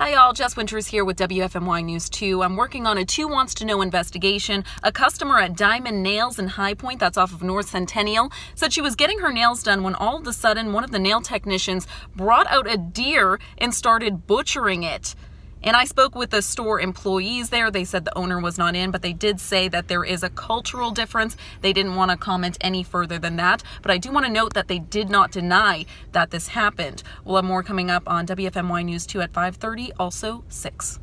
Hi y'all, Jess Winters here with WFMY News 2. I'm working on a two wants to know investigation. A customer at Diamond Nails in High Point, that's off of North Centennial, said she was getting her nails done when all of a sudden one of the nail technicians brought out a deer and started butchering it. And I spoke with the store employees there. They said the owner was not in, but they did say that there is a cultural difference. They didn't want to comment any further than that. But I do want to note that they did not deny that this happened. We'll have more coming up on WFMY News 2 at 5:30, also 6.